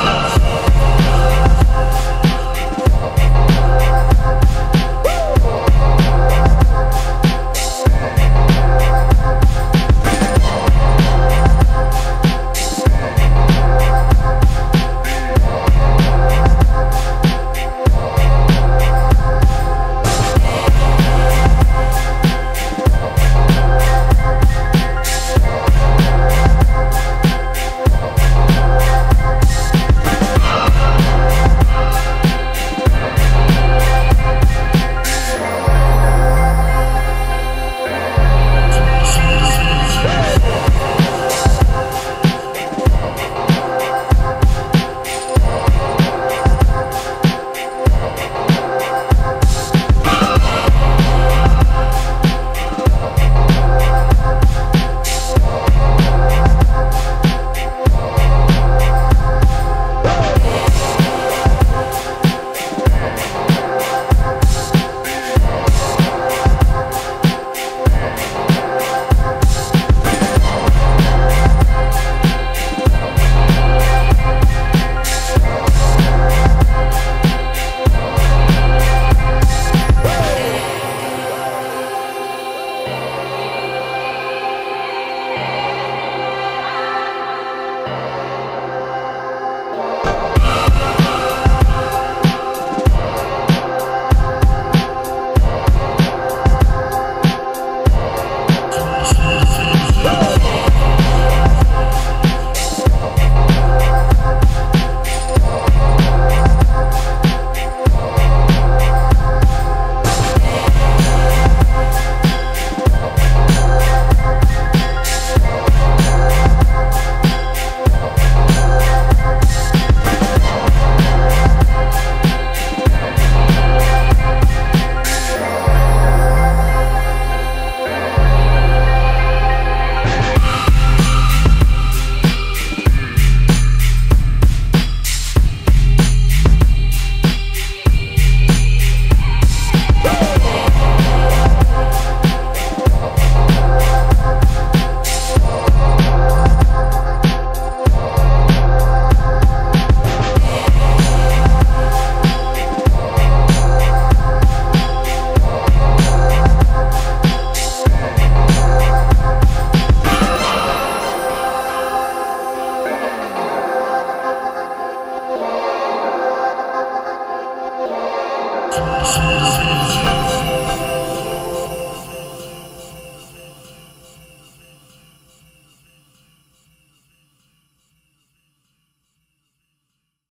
Woo! 是是非非